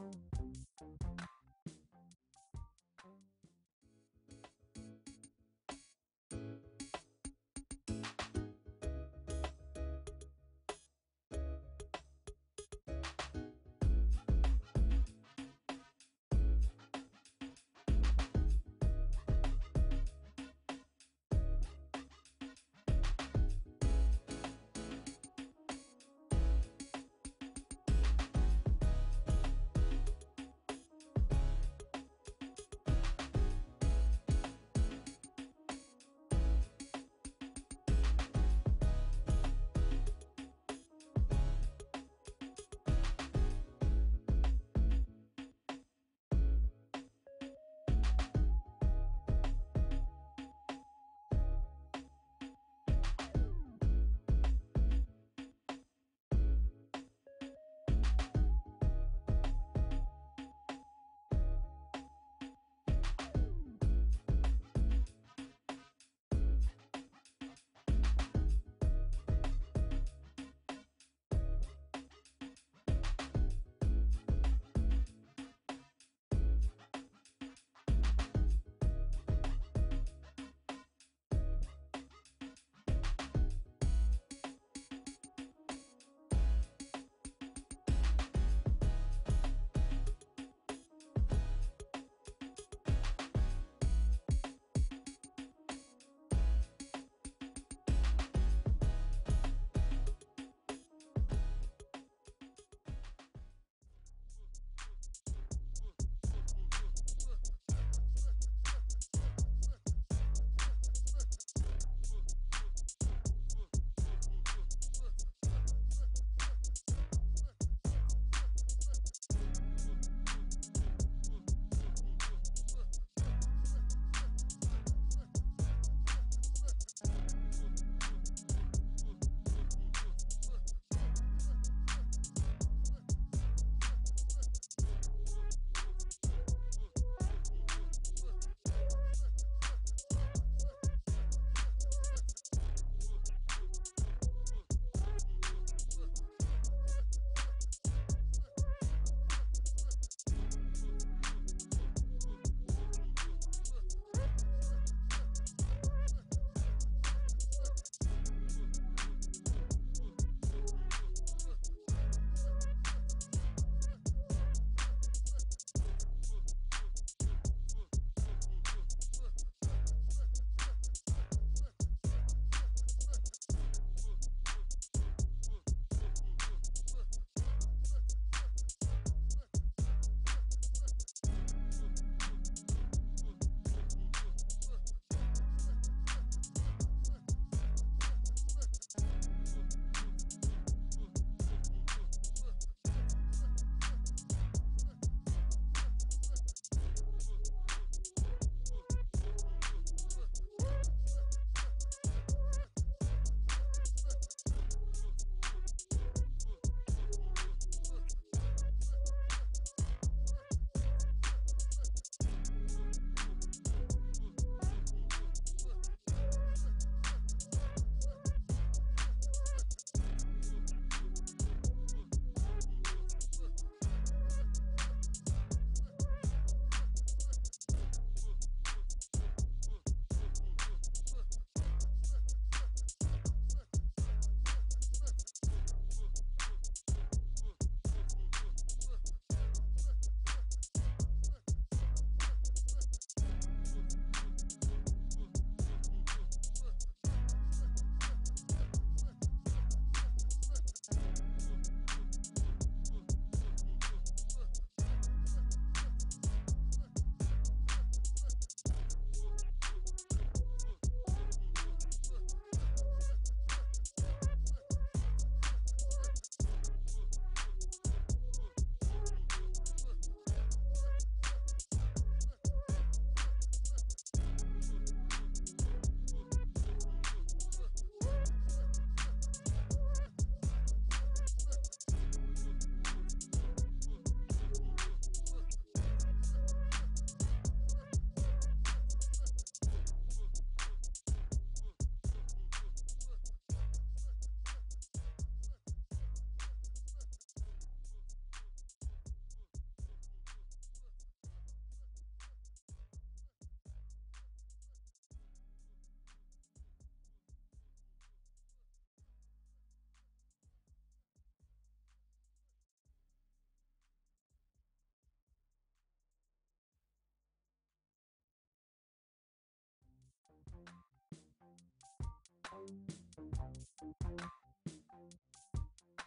Mm-hmm.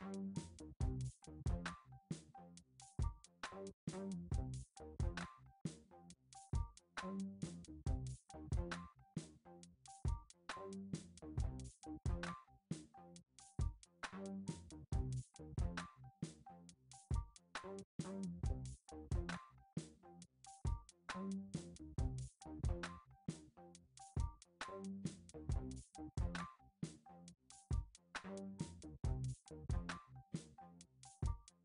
Thank you.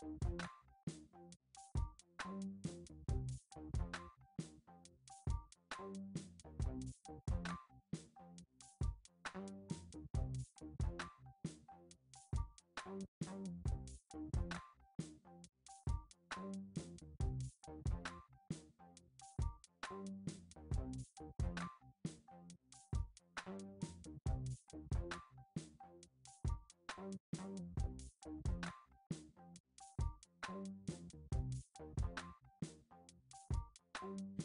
Thank you. Bye.